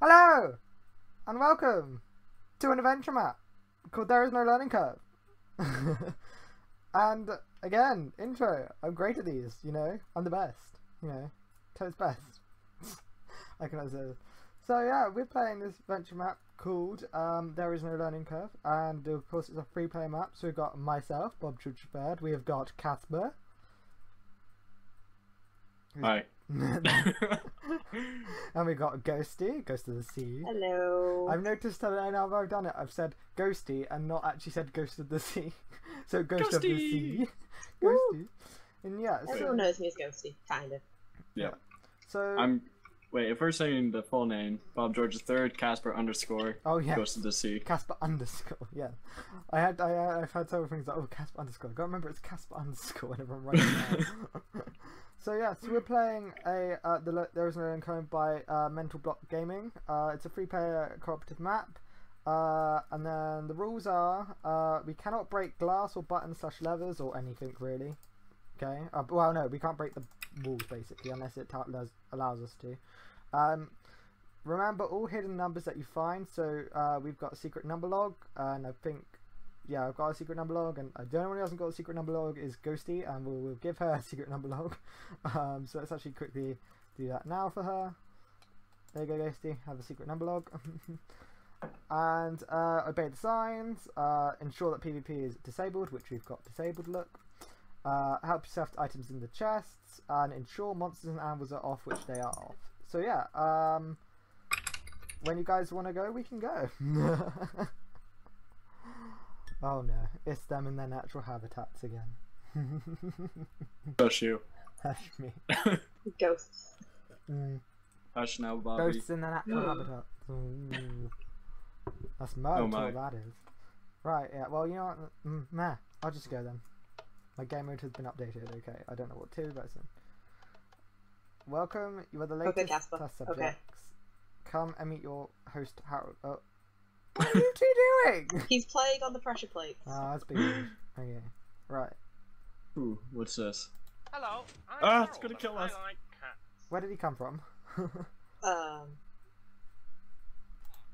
Hello, and welcome to an adventure map called There Is No Learning Curve. and again, intro. I'm great at these. You know, I'm the best. You know, Toad's best. I can say. So yeah, we're playing this adventure map called um, There Is No Learning Curve, and of course it's a free play map. So we've got myself, Bob George III. We have got Kasper. Hi. and we got Ghosty, Ghost of the Sea. Hello. I've noticed that now I've done it, I've said Ghosty and not actually said Ghost of the Sea. so Ghost of the Ghosty! Sea. Woo! Ghosty. And yeah, so, Everyone knows me as Ghosty, kind of. yeah. so I'm. Wait, if we're saying the full name, Bob George III, Kasper underscore, oh yeah, Ghost of the Sea. Kasper underscore. Yeah, I had I uh, I've had several things like oh Kasper underscore. I gotta remember it's Kasper underscore whenever I'm writing it down. So yeah, so we're playing a uh, the there is no encode by uh, Mental Block Gaming. Uh, it's a free player cooperative map, uh, and then the rules are uh, we cannot break glass or buttons slash levers or anything really. Okay, uh, well no, we can't break the walls basically unless it allows, us to. Um, remember all hidden numbers that you find. So we've got a secret number log, and I think yeah, I've got a secret number log, and the only one who hasn't got a secret number log is Ghosty, and we'll, we'll give her a secret number log. Um, so let's actually quickly do that now for her. There you go, Ghosty. Have a secret number log. and uh, obey the signs. Uh, ensure that PvP is disabled, which we've got disabled. Look. Uh, help yourself to items in the chests, and ensure monsters and animals are off, which they are off. So yeah, um, when you guys want to go, we can go. Oh no, it's them in their natural habitats again. Hush you. Hush me. Ghosts. Mm. Hush now, Bobby. Ghosts in their natural habitat. Ooh. That's murder Oh what my. that is. Right, yeah, well, you know what? Mm, nah, I'll just go then. My game mode has been updated, okay. I don't know what to, but it's in. Welcome, you are the latest Kasper. test Okay. subjects. Come and meet your host, Harold. Oh. What are you two doing? He's playing on the pressure plates. Ah, that's big. Okay, right. Ooh, what's this? Hello, I'm Ah, it's gonna and kill I us. like cats. Where did he come from? Um,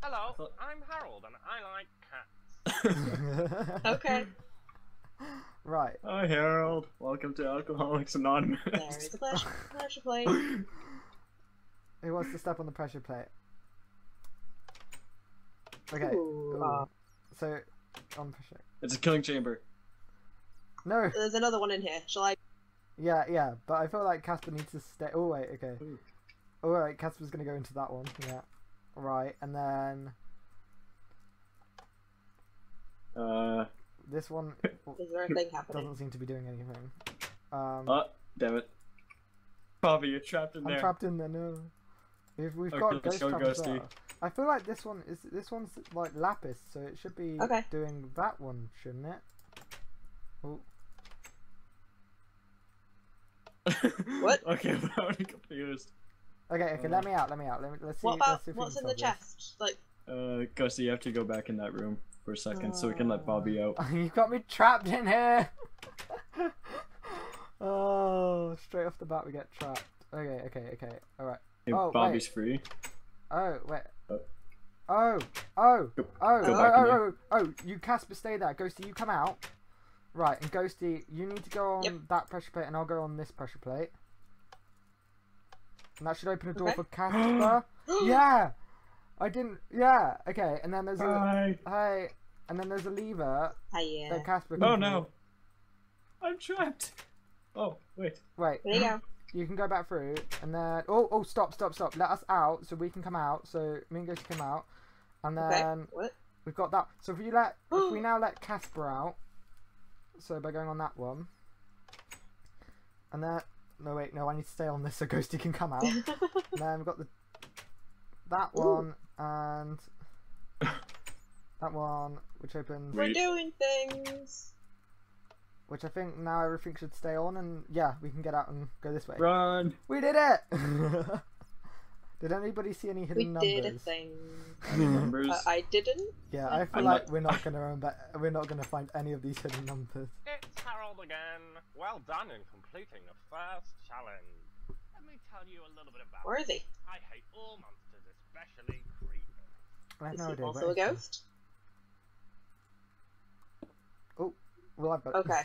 Hello, thought- I'm Harold, and I like cats. okay. right. Hi, Harold. Welcome to Alcoholics Anonymous. There is a pressure, pressure plate. Who wants to step on the pressure plate? Okay. Ooh, Ooh. uh, So, on pressure. it's a killing chamber. No. there's another one in here. Shall I? Yeah, yeah, but I feel like Kasper needs to stay. Oh wait, okay. Ooh. Oh right, Kasper's gonna go into that one. Yeah. Right, and then Uh, this one Is there a thing happening? doesn't seem to be doing anything. Um, uh, damn it. Bobby, you're trapped in I'm there. trapped in there. No. We've, we've Okay, got ghost go trap as ghosty. well. I feel like this one is this one's like lapis, so it should be Okay. doing that one, shouldn't it? Oh, What? okay, I'm already confused. okay, okay. Let me out. Let me out. Let me. Let's see. What let's about see if what's in the this. chest? Like, Uh, Ghosty, you have to go back in that room for a second so we can let Bobby out. You've got me trapped in here. oh, straight off the bat we get trapped. Okay, okay, okay. All right. If Oh, Bobby's free. Oh wait. Oh. Oh, oh, Go- oh, go oh, back oh, oh, oh, you Kasper, stay there. Ghosty, you come out. Right, and Ghosty, you need to go on Yep. that pressure plate, and I'll go on this pressure plate. And that should open a door Okay. for Kasper. yeah, I didn't. Yeah, okay. And then there's a Hi. hey, and then there's a lever yeah. that Kasper. Oh no. I'm trapped. Oh, wait. Wait, There you go. You can go back through, and then oh oh stop stop stop. Let us out so we can come out. So and Ghosty come out, and Okay. then What? we've got that. So if we let if we now let Kasper out, so by going on that one, and then no wait no I need to stay on this so Ghosty can come out. and then we've got the that Ooh. one and that one which opens We're doing things. Which I think now everything should stay on and yeah we can get out and go this way. Run. We did it! did anybody see any We hidden numbers? did a thing. Numbers? Uh, I didn't. Yeah, I feel I'm like not- we're not gonna remember, we're not gonna find any of these hidden numbers. It's Harold again. Well done in completing the first challenge. Let me tell you a little bit about Where is he? I hate all monsters, especially I have Is no he idea. also a is he? ghost? Well, I've got Okay.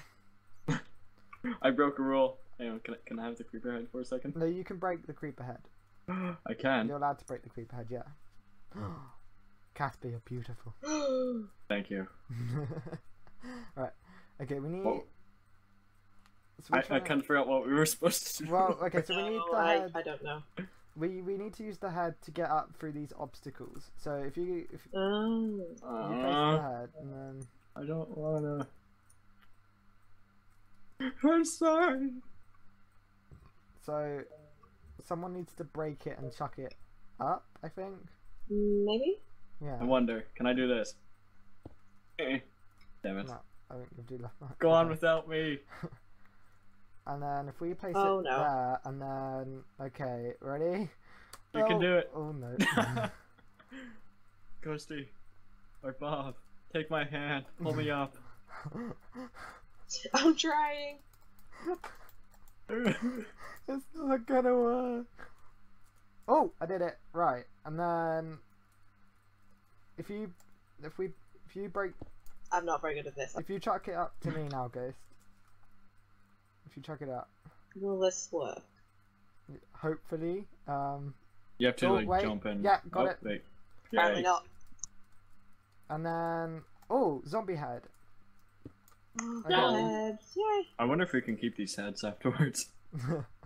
I broke a rule. Hang on, can I, can I have the creeper head for a second? No, you can break the creeper head. I can. You're allowed to break the creeper head, yeah. Kasper, you're beautiful. Thank you. right. Okay, we need. Oh. So I, I trying to- can't figure out what we were supposed to do. Well, okay, so we need No, the I, head. I don't know. We we need to use the head to get up through these obstacles. So if you if Oh. you place the Uh, head and then I don't wanna. I'm sorry. so someone needs to break it and chuck it up. I think. Maybe? Yeah. I wonder, can I do this? Eh. Damn it. No, I think you do left. Go on Okay. without me. And then if we place Oh, it no. there, and then okay, ready? You can Oh, do it. Oh no. Ghosty. Or Bob. Take my hand. Pull me up. I'm trying. it's not gonna work. Oh, I did it right. And then if you if we if you break I'm not very good at this. if you chuck it up to me now, Ghost. If you chuck it up, Will this work? you hopefully, um, You have to Oh, like wait. jump in. Yeah, got oh, it. Wait. Apparently not. and then oh, zombie head. Oh, Okay. God. Yay. I wonder if we can keep these heads afterwards.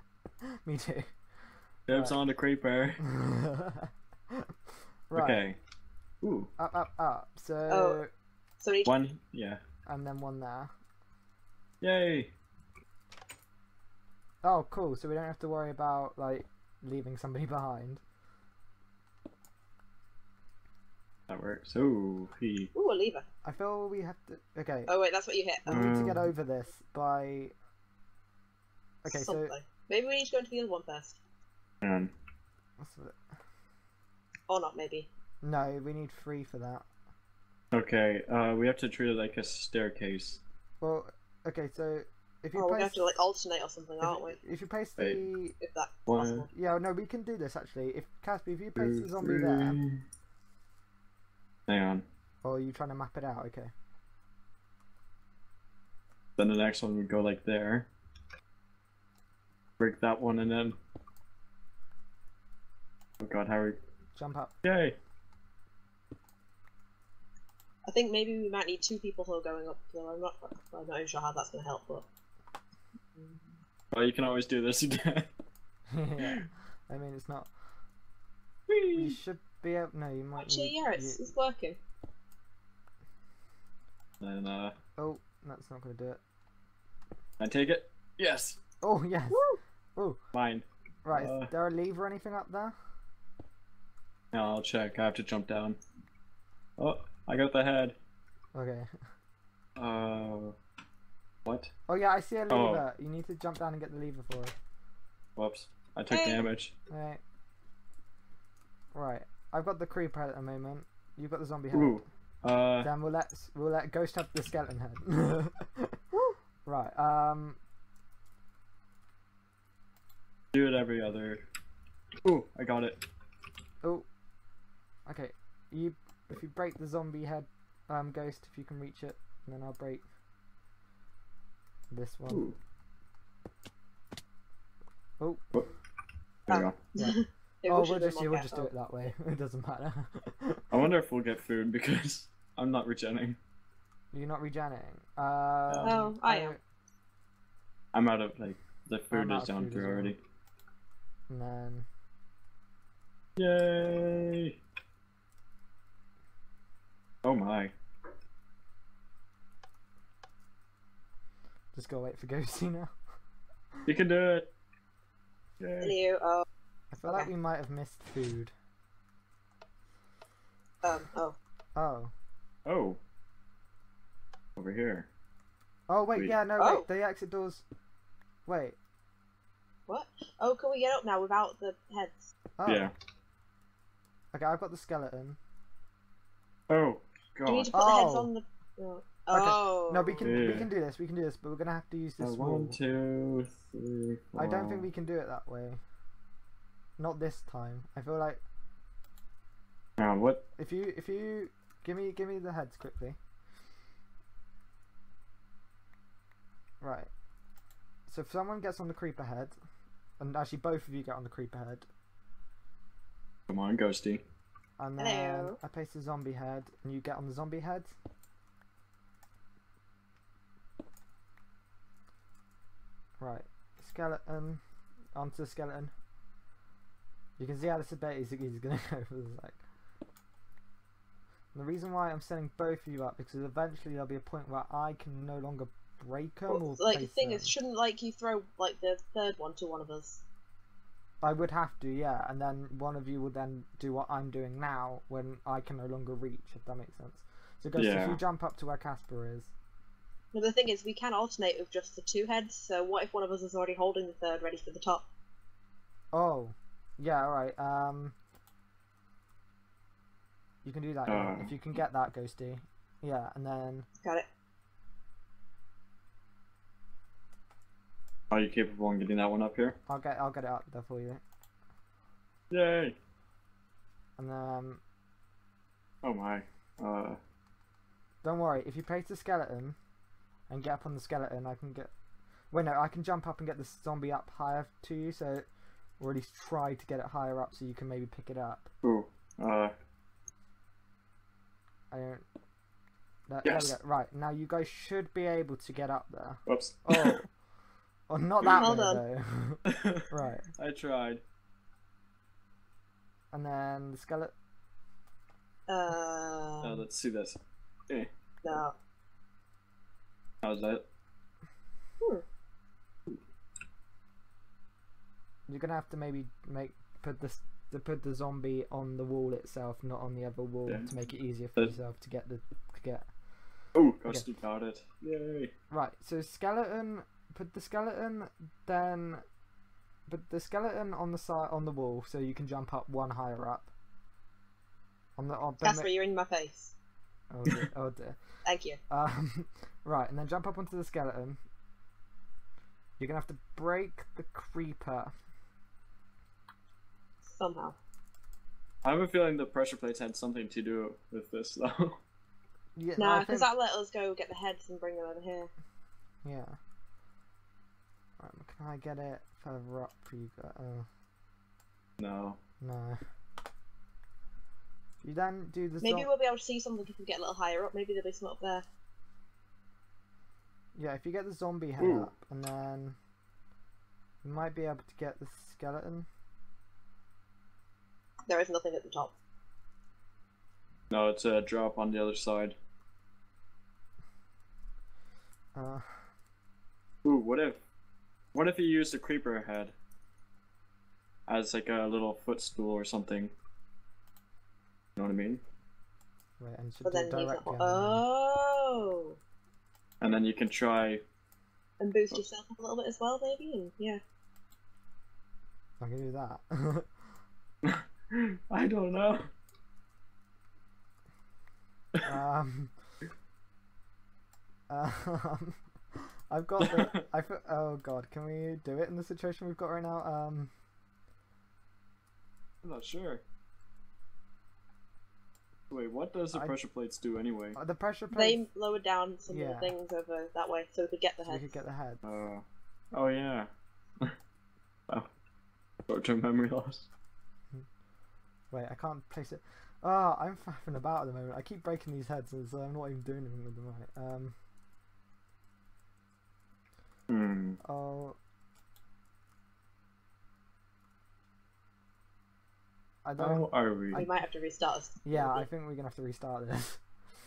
me too. Dibs Right. on the creeper. right. Okay. Ooh. Up, up, up. So Oh. So we One. Yeah. and then one there. Yay. Oh, cool. So we don't have to worry about like leaving somebody behind. That works. Ooh. He. Ooh, a lever. I feel we have to. Okay, Oh wait, that's what you hit. we Oh, need to get Um. over this by. Okay, so. Maybe we need to go into the other one first. Man. what's the- Or not, maybe. no, we need three for that. Okay. Uh, we have to treat it like a staircase. Well, okay, so if you Oh, we're gonna place have to like alternate or something, aren't we? if, if you place Wait. the If that's One. possible. yeah no we can do this actually. If Kasper, if you place Two, the zombie there, three. Hang on. or are you trying to map it out? Okay. Then the next one would go like there. Break that one and then. Oh god, how are we. Jump up. Yay! I think maybe we might need two people who are going up. So I'm not. I'm not even sure how that's gonna help, but Well, you can always do this again. yeah. I mean, it's not. You should be able. No, you might. actually, need, yeah, it's, it's working. And uh, Oh, that's not gonna do it. I take it. Yes, Oh yes. Oh mine. right. Uh. Is there a lever or anything up there? Now I'll check. I have to jump down. Oh, I got the head. Okay. Uh, what? Oh yeah, I see a Oh. lever. You need to jump down and get the lever for it. Whoops. I took Hey. damage. Right. Right. I've got the creeper head at the moment. You've got the zombie head. Ooh. Uh, Then we'll let we'll let Ghost have the skeleton head. right. Um. do it every other. Ooh, I got it. Oh. Okay. You if you break the zombie head, um, Ghost, if you can reach it, and then I'll break this one. Ooh. Oh. There we Oh. go. Yeah. Oh, we should we'll just yeah, we'll just do it that way. It doesn't matter. I wonder if we'll get food because I'm not regenerating. You're not regenerating. Um, Oh, I am. I'm out of like the I'm food is of down food through well. already. And then Yay! Oh my. just go wait for Ghosty now. You can do it! Yay! Anywho, uh, I feel like we might have missed food. um, oh, Oh. Oh! Over here. Oh wait, Wait. yeah, no, Oh. wait. The exit doors. Wait. what? Oh, can we get up now without the heads? Oh. Yeah. Okay, I've got the skeleton. Oh, Do you need god. to put the heads Oh. on the? Oh. oh. No, we can we can do this. We can do this, but we're gonna have to use Uh, this one, wall. two, three, four. I don't think we can do it that way. Not this time. I feel like Hang on, what? If you if you give me give me the heads quickly. Right. So if someone gets on the creeper head, and actually both of you get on the creeper head, Come on, Ghosty. and then Hello. I place the zombie head, and you get on the zombie head. Right, skeleton onto the skeleton. You can see how this is bait he's, he's gonna go for the like. The reason why I'm setting both of you up because eventually there'll be a point where I can no longer break them or Well, like the thing them. is, shouldn't like you throw like the third one to one of us? I would have to, yeah, and then one of you would then do what I'm doing now when I can no longer reach, if that makes sense. So, Ghost, if you jump up to where Kasper is, No, the thing is, we can alternate with just the two heads. So what if one of us is already holding the third, ready for the top? oh, yeah, alright, um, you can do that, yeah, Uh. if you can get that, Ghosty, yeah, and then, Got it. Are you capable of getting that one up here? I'll get, I'll get it up there for you, Yay! and then, Oh my. Uh, don't worry, if you place the skeleton, and get up on the skeleton, I can get, wait, no, I can jump up and get the zombie up higher to you, so, or at least try to get it higher up so you can maybe pick it up. ooh. Uh, I don't. That, Yes. There we go. Right now, you guys should be able to get up there. whoops. Oh, oh, not that Hold way though. right, I tried. and then the skeleton. Uh, Uh, let's see this. Eh, no. how's that? You're gonna have to maybe make put this to put the zombie on the wall itself, not on the other wall, Yeah. to make it easier for But- yourself to get the to get. Oh, Ghosty got it. Yay! Right, so skeleton. Put the skeleton, then put the skeleton on the side on the wall, so you can jump up one higher up. On the on. Kasper, you're in my face. Oh dear. Oh dear. Thank you. Um, right, and then jump up onto the skeleton. You're gonna have to break the creeper. Somehow. I have a feeling the pressure plates had something to do with this, though. Yeah, No, I because think- that let us go get the heads and bring them over here. Yeah. Right, can I get it further up for you guys? Uh, no. no. You then do the Maybe zom- we'll be able to see something if we get a little higher up. Maybe there'll be some up there. Yeah, if you get the zombie head Ooh. up, and then you might be able to get the skeleton. There is nothing at the top. No, it's a drop on the other side. Uh, Ooh, what if, what if you used a creeper head as like a little footstool or something? You know what I mean? wait, and should But then direct not. gun. Oh! And then you can try. And boost yourself up a little bit as well, maybe? And yeah. I can do that. I don't know. um, um, I've got the. I fe- oh god, can we do it in the situation we've got right now? Um, I'm not sure. Wait, what does the I- pressure plates do anyway? uh, the pressure plates. They lowered down some of the things over that way so we could get the so we could get the head. Uh, oh yeah. oh, short-term memory loss. Wait, I can't place it. Ah, I'm faffing about at the moment. I keep breaking these heads, so I'm not even doing anything with them right. Um, Hmm. oh. I don't. How are we? We might have to restart us. Yeah, I think we're gonna have to restart this.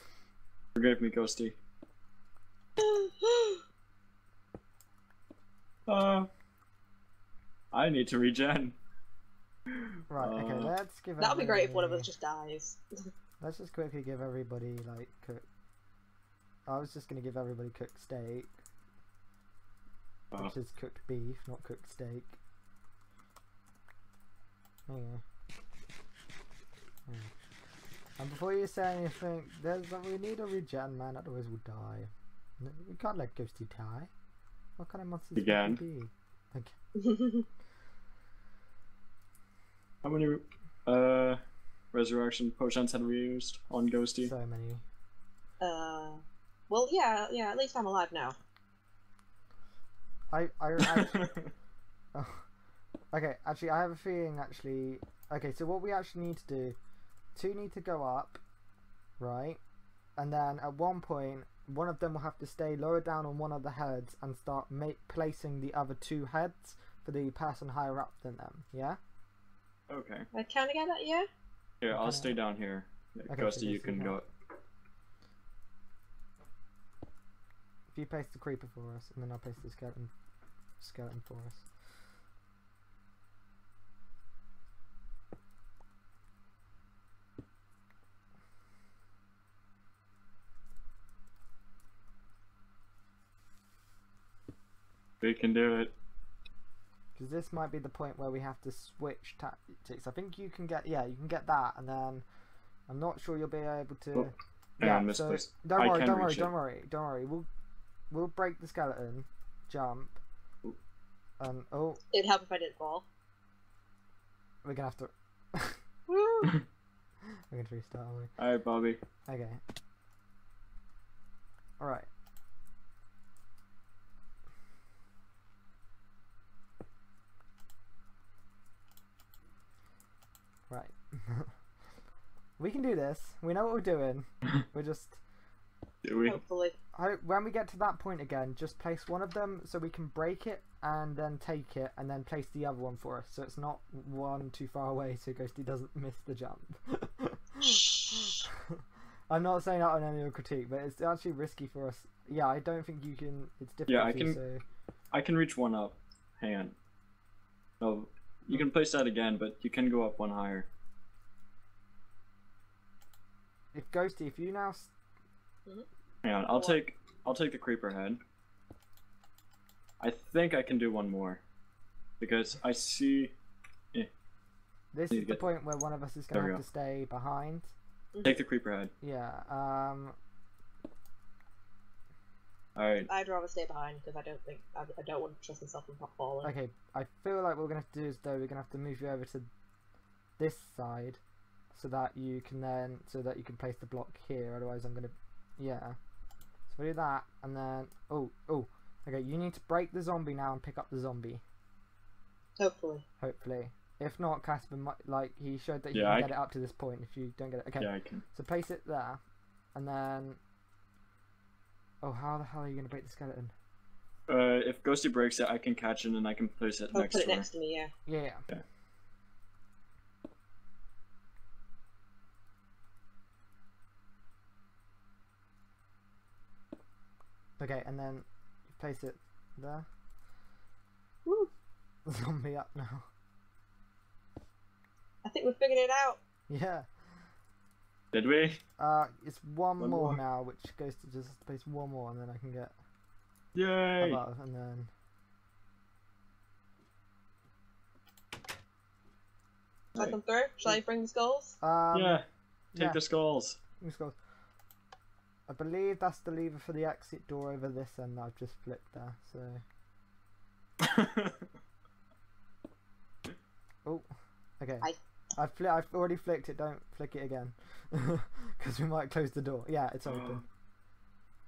Forgive me, Ghosty. Uh, I need to regen. Right. okay. Uh, Let's give. That would be great if one of us just dies. Let's just quickly give everybody like cook. I was just gonna give everybody cooked steak, Uh, which is cooked beef, not cooked steak. There you go. Yeah. And before you say anything, there's we need a regen man, otherwise we'll die. We can't let Ghosty die. What kind of monster would Again. he be? Okay. how many? Uh, resurrection potions have we used on Ghosty? So many. Uh, well, yeah, yeah. At least I'm alive now. I I actually, oh, okay. Actually, I have a feeling. Actually, okay. So what we actually need to do, two need to go up, right, and then at one point, one of them will have to stay lower down on one of the heads and start ma- placing the other two heads for the person higher up than them. Yeah. Okay. I kind of get that, yeah. I'll Okay. stay down here. Yeah, Okay, Ghosty, so you can go. If you place the creeper for us, and then I'll place the skeleton skeleton for us. We can do it. Because this might be the point where we have to switch tactics. I think you can get, yeah, you can get that, and then I'm not sure you'll be able to. Oh, hang on, misplaced. don't I worry, can don't worry, it. don't worry, don't worry. We'll we'll break the skeleton, jump, and oh, It'd help if I didn't fall. we're gonna have to. Woo! we're gonna restart. Aren't Alright, Bobby. Okay. All right. Right. we can do this. We know what we're doing. We're just Do we? Hopefully. I, when we get to that point again, just place one of them so we can break it and then take it and then place the other one for us so it's not one too far away so Ghosty doesn't miss the jump. I'm not saying that on any critique, but it's actually risky for us. Yeah, I don't think you can. It's difficult. Yeah, I can- So I can reach one up. Hang on. No, you can place that again, but you can go up one higher. If Ghosty, if you now, Hang on, I'll take I'll take the creeper head. I think I can do one more. Because I see this is the get- point where one of us is going to we have to stay behind. take the creeper head. Yeah. Um. Alright. I'd rather stay behind because I don't think I, I don't want to trust myself in not falling. Okay. I feel like what we're gonna have to do is though we're gonna have to move you over to this side, so that you can then so that you can place the block here. Otherwise, I'm gonna. Yeah. So we do that, and then oh oh. Okay, you need to break the zombie now and pick up the zombie. Hopefully. Hopefully. If not, Kasper might like he showed that you Yeah, can I get c- it up to this point. If you don't get it, okay. Yeah, I can. So place it there, and then. Oh, how the hell are you gonna break the skeleton? Uh, if Ghosty breaks it, I can catch it and I can place it I'll next put to it her. next to me, yeah. Yeah. yeah. Okay. Okay, and then you place it there. Woo. Zombie up now. I think we figured it out. Yeah. Did we? Uh, it's one, One more, more. now, which goes to just place one more, and then I can get Yay! above, and then. Shall I Right. come through? Shall I bring the skulls? Um, yeah, take yeah. the skulls. let's go. I believe that's the lever for the exit door over this end that I've just flipped there. So, oh, okay. I- I've fli- I've already flicked it. Don't flick it again, because we might close the door. Yeah, it's open.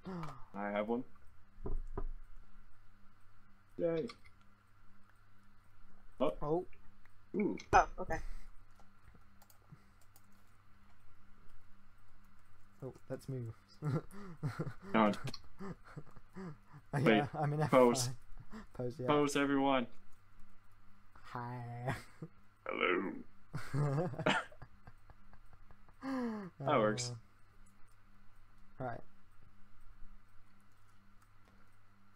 Oh. I have one. Yay. oh, Ooh. Oh, okay. oh, let's move. Come on. Oh, yeah, Wait, I'm in F5. pose. Pose, yeah. Pose, everyone. Hi. Hello. that works. Oh. Right.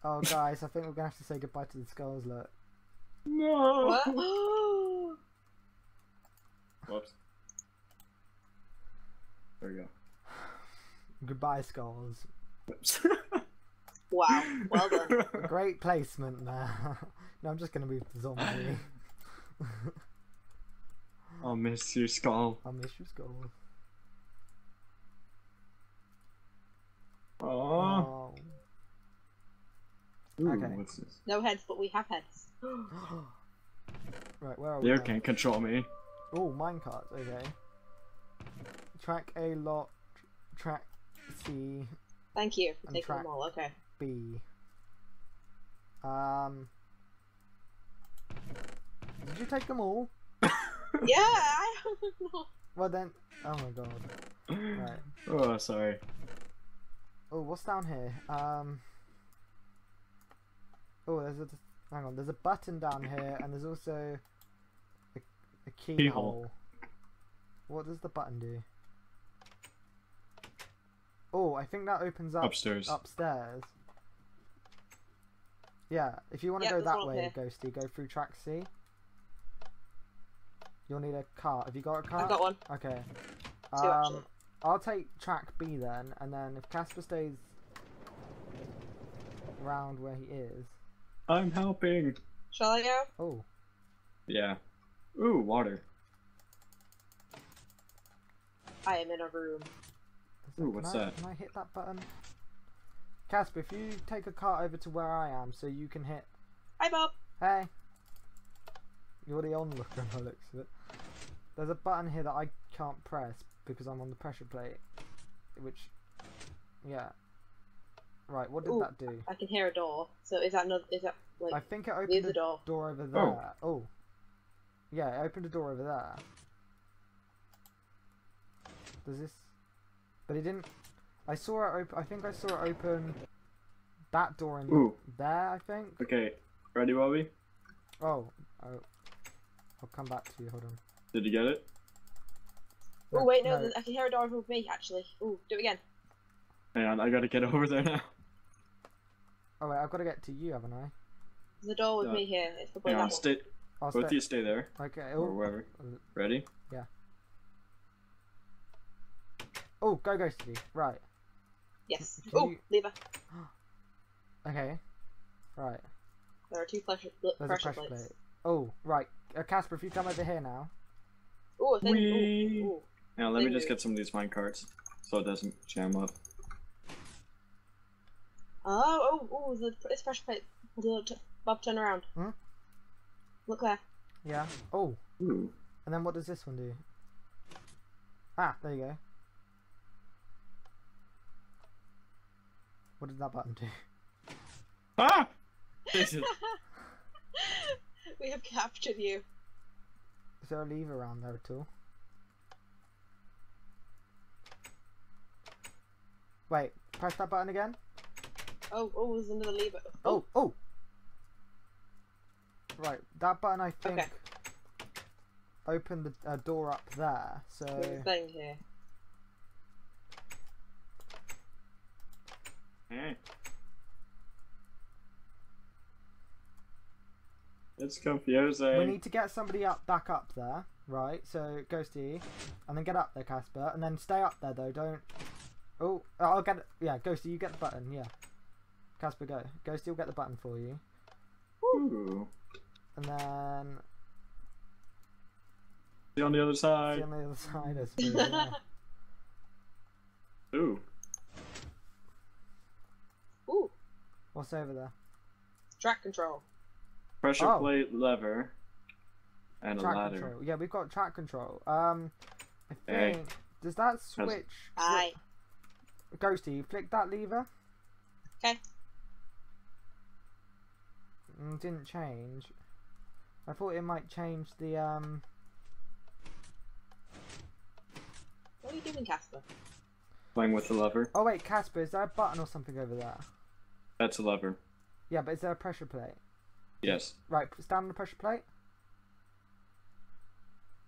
Oh, guys, I think we're gonna have to say goodbye to the skulls. Look. No. What? Whoops. There we go. Goodbye, skulls. Whoops. wow. Well done. Great placement there. no, I'm just gonna move the zombie. I'll miss you, Skull. I'll miss your skull. Aww. Oh. Ooh, okay. what's this? No heads, but we have heads. right, where are we? You now? can't control me. Oh, minecarts. Okay. track A lot, track C, Thank you for taking them all. Okay. B. Um. Did you take them all? yeah, I don't know. Well then. Oh my god. Right. Oh, sorry. Oh, what's down here? Um. Oh, there's a. Hang on. There's a button down here, and there's also a, a keyhole. Keyhole. What does the button do? Oh, I think that opens up Upstairs. upstairs. Yeah, if you want to Yep, go that way, up Ghosty, go through track C. You'll need a car. Have you got a car? I've got one. Okay. Um, I'll take track B then, and then if Kasper stays around where he is. I'm helping. Shall I go? Oh, Yeah. Ooh, water. I am in a room. Is Ooh, can what's I, that? Can I hit that button? Kasper, if you take a cart over to where I am, so you can hit. Hi, Bob. Hey. You're the onlooker by the looks of it. There's a button here that I can't press because I'm on the pressure plate. Which, yeah. Right, what did Ooh. that do? I can hear a door. So is that another? Is that like I think it opened near a the door? door over oh. there. Oh. Oh. Yeah, it opened a door over there. Does this... But it didn't... I saw it open... I think I saw it open that door in Ooh. there, I think. Okay. Ready, Bobby? Oh. oh. I'll come back to you, hold on. Did you get it? Oh wait, no, I can hear a door over me actually. Oh, do it again. Hang on, I gotta get over there now. Oh wait, I've got to get to you, haven't I? There's a door with Yeah. me here. It's probably Hang that on, stay. I'll Both of stay- you stay there, Okay, or oh, wherever. Uh, ready? Oh, go Ghosty. Right, Yes. Can Oh, you- lever. okay. Right, There are two pressure, there's pressure, a pressure plates. plate. Oh, right. Uh, Kasper, if you come over here now. Oh, then. Whee! Oh, oh. Now let me just you. get some of these mine carts so it doesn't jam up. Oh, oh, oh, the it's pressure plate. Look, t- Bob, turn around. Hmm? Look there. Yeah. Oh, Ooh. and then what does this one do? Ah, there you go. What did that button do? Ah! This is- we have captured you. Is there a lever around there at all? Wait, press that button again. Oh, oh, there's another lever. Oh, oh. Right, that button I think Okay. opened the uh, door up there. So there's a thing here. Hey. It's confusing. we need to get somebody up, back up there. Right, so Ghosty, and then get up there, Kasper, and then stay up there though. Don't. Oh, I'll get it. Yeah, Ghosty, you get the button. Yeah. Kasper, go. Ghosty will get the button for you, Ooh. and then See on the other see side. on the other side. I suppose, yeah. Ooh, What's over there? track control. Pressure Oh. plate lever. And a track ladder. control. Yeah, we've got track control. Um, I Hey. think does that switch? Aye. Ghosty, flick that lever. Okay. Mm, didn't change. I thought it might change the um. What are you doing, Kasper? Playing with the lever. Oh wait, Kasper, is there a button or something over there? That's a lever. Yeah, but is there a pressure plate? Yes. Right, stand on the pressure plate.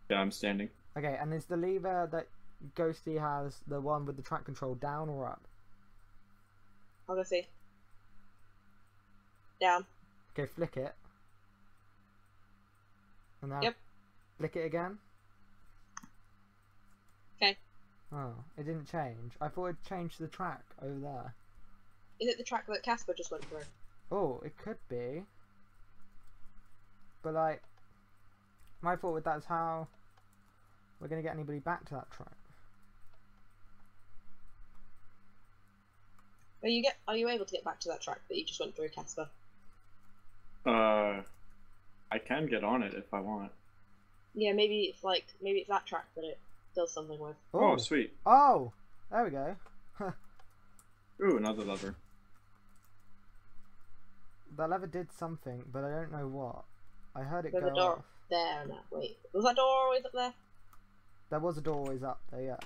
Yeah, I'm standing. Okay, and is the lever that Ghosty has the one with the track control down or up? I'll go see. Down. Okay, flick it. And now Yep. flick it again. Okay. Oh, it didn't change. I thought it changed the track over there. Is it the track that Kasper just went through? Oh, it could be. But like, my thought with that is how we're gonna get anybody back to that track. Are you get? Are you able to get back to that track that you just went through, Kasper? Uh, I can get on it if I want. Yeah, maybe it's like maybe it's that track that it does something with. Oh, Oh, sweet. oh, there we go. Ooh, another lever. That lever did something, but I don't know what. I heard it There's go a door off. there now. Wait, was that door always up there? There was a door always up there, yeah.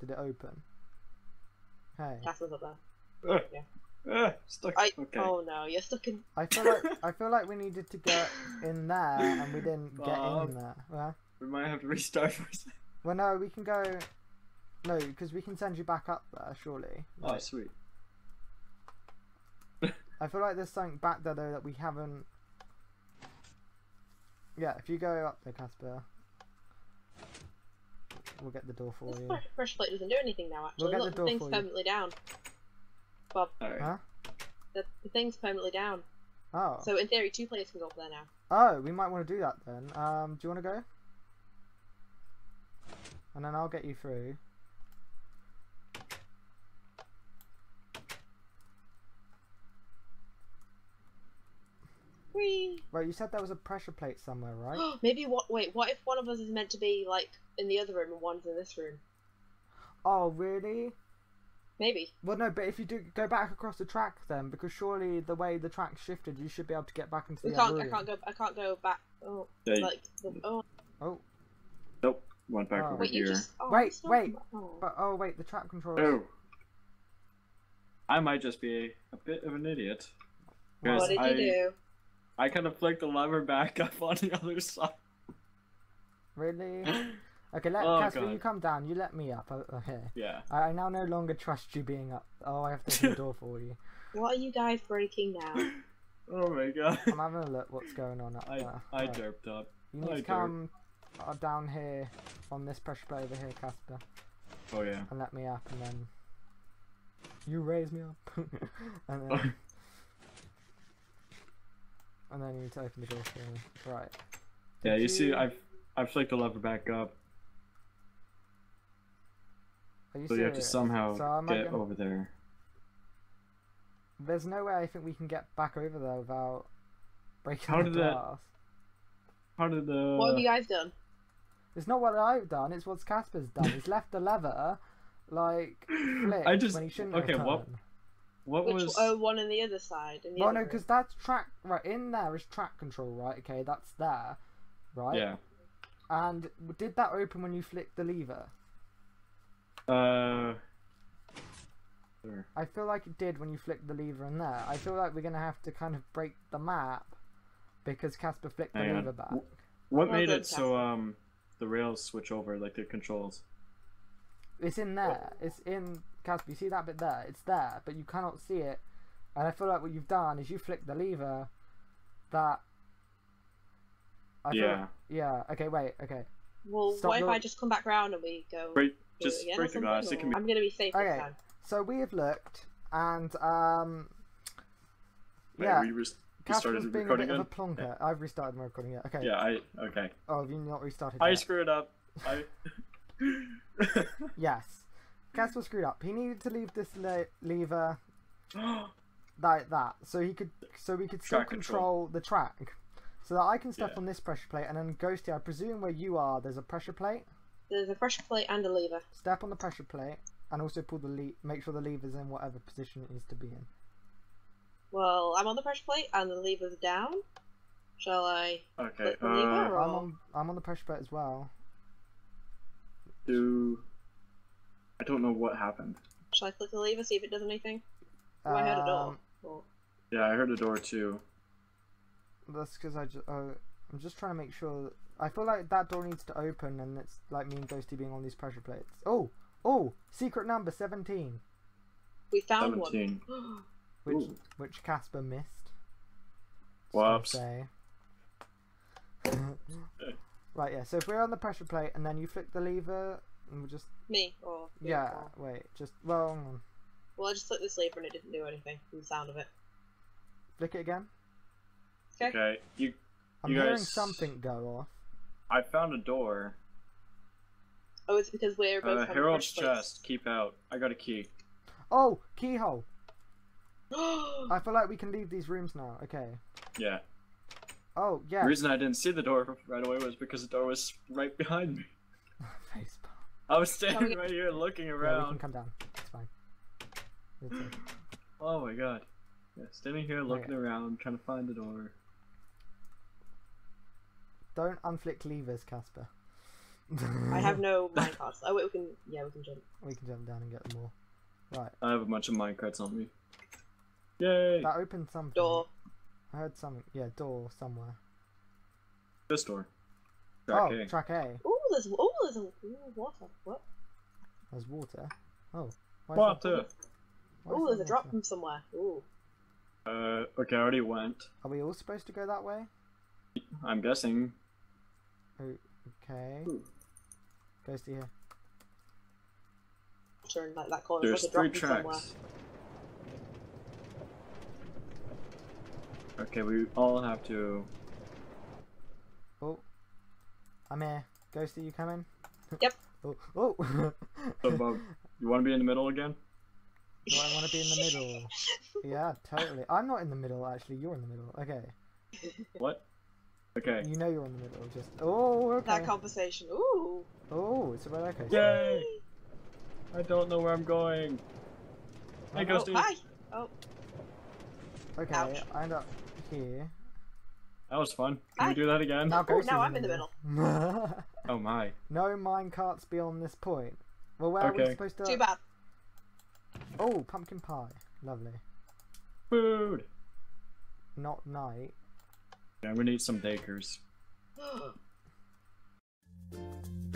Did it open? Hey, Castle's up there. Uh, Yeah. uh, stuck. I. Okay. Oh no, you're stuck in. I feel like I feel like we needed to get in there and we didn't get in there. Well, We might have to restart for a second. well, no, we can go. No, because we can send you back up there, surely. Oh, Like, sweet. I feel like there's something back there though that we haven't. Yeah, if you go up there, Kasper, we'll get the door for This you. fresh, fresh plate doesn't do anything now. We'll Actually, get look, the the, thing's for you. permanently down. Bob, Alright. Huh? the, the thing's permanently down. Oh. So in theory, two players can go up there now. Oh, we might want to do that then. Um, do you want to go? And then I'll get you through. Right, you said there was a pressure plate somewhere, right? Maybe what? Wait, what if one of us is meant to be like in the other room and one's in this room? oh, really? Maybe. Well, no, but if you do go back across the track then, because surely the way the track shifted, you should be able to get back into We the can't. other I can't go. I can't go back. Oh, Yeah, like the, oh Oh, Nope. Went back Oh. over wait, here. just. Oh, Wait, it's not- wait. Oh. but oh wait, the track controller. Oh. I might just be a bit of an idiot. What did I, you do? I kind of flicked the lever back up on the other side. Really? Okay, let Oh, Kasper, God. you come down. You let me up. uh, Okay. Yeah. I, I now no longer trust you being up. Oh, I have to open the door for you. What are you guys breaking now? Oh my god. I'm having a look. What's going on up I there? I Right. derped up. You need I to derp. come uh, down here on this pressure plate over here, Kasper, Oh yeah. and let me up, and then you raise me up, and then and then you need to open the door for me. Right. Yeah, Did you see, I've I've flicked the lever back up, Are you so you have to somehow So get gonna- over there. There's no way I think we can get back over there without breaking How the did that- glass. How did the? what have you guys done? It's not what I've done. It's what Kasper's done. He's left the lever like flicked I just when he shouldn't okay. have What done. What Which was? oh, one on the other side. In the Well, other no, because that's track. Right in there is track control. Right. Okay, that's there. Right. Yeah. And did that open when you flicked the lever? Uh. Sure. I feel like it did when you flicked the lever in there. I feel like we're gonna have to kind of break the map because Kasper flicked the on. lever back. What Well made done, it so um the rails switch over like the controls? It's in there. It's in Kasper. You see that bit there? It's there, but you cannot see it. And I feel like what you've done is you flicked the lever. That. I feel Yeah. yeah. Okay. Wait. Okay. Well, Stop what if the- I just come back round and we go? Break just again break the glass. It can or- be. I'm gonna be safe Okay. this time. So we have looked, and um. Wait, yeah. we res- we Kasper's started being a recording bit of a again. plonker. I've restarted my recording Yeah. Okay. Yeah, I okay. Oh, have you not restarted I yet? screwed up. I. Yes. Kasper screwed up. He needed to leave this le- lever like that, so he could, so we could still control, control. the track, so that I can step Yeah. on this pressure plate, and then Ghosty, I presume where you are, there's a pressure plate. There's a pressure plate and a lever. Step on the pressure plate, and also pull the le- make sure the lever's in whatever position it needs to be in. Well, I'm on the pressure plate and the lever's down. Shall I? okay. Click the lever, Uh, or- I'm on, I'm on the pressure plate as well. Do. I don't know what happened. Shall I click the lever see if it does anything? Oh, I heard a door. Um, Yeah, I heard a door too. That's because I just, uh, I'm just trying to make sure. That, I feel like that door needs to open, and it's like me and Ghosty being on these pressure plates. Oh, oh, secret number seventeen, We found Seventeen. one. which Ooh. which Kasper missed. Whoops. Say. right, yeah. So if we're on the pressure plate, and then you flick the lever, and we'll just Me or yeah. or- Wait, just well, hang on. Well, I just flicked this lever and it didn't do anything. From the sound of it. flick it again. Okay. Okay, you. I'm You hearing guys- something go off. I found a door. Oh, it's because we're both. Uh, on the Harold's pressure chest. Keep out. I got a key. Oh, keyhole. I feel like we can leave these rooms now. Okay. Yeah. Oh yeah. The reason I didn't see the door right away was because the door was right behind me. Facepalm. I was standing right here looking around. Yeah, we can come down. It's fine. It's safe. Oh my god. Yeah, standing here oh, looking around, trying to find the door. Don't unflick levers, Kasper. I have no minecarts. Oh wait, we can. Yeah, we can jump. We can jump down and get them all. Right. I have a bunch of minecarts on me. Yay! That opened something. Door. I heard something. Yeah, door somewhere. This door. Track oh, A. track A. Oh, there's oh, there's a ooh, water. What? There's water. Oh. why is there- Water! Oh, there there's a drop water? from somewhere. Ooh. Uh, okay, I already went. Are we all supposed to go that way? I'm guessing. Okay. Ooh. Goes to here. Turn like that corner. There's like a three drop from somewhere. Okay, we all have to. Oh. I'm here. Ghosty, you coming? Yep. oh. Oh. So, Bob, you want to be in the middle again? Do I want to be in the middle? Yeah, totally. I'm not in the middle, actually. You're in the middle. Okay. What? Okay. You know you're in the middle. Just. Oh, okay. That conversation. Ooh. Oh, it's a roller coaster. Yay! I don't know where I'm going. Hey, Oh, Oh, Ghosty. hi. Oh, Okay, Ouch. I end up here. That was fun. Can Hi. we do that again? Now Oh, now I'm in the middle. Oh my. no mine carts beyond this point. Well, where are we supposed to? too bad. Oh, pumpkin pie. Lovely. Food! Not night. Yeah, I'm gonna eat some Dakers.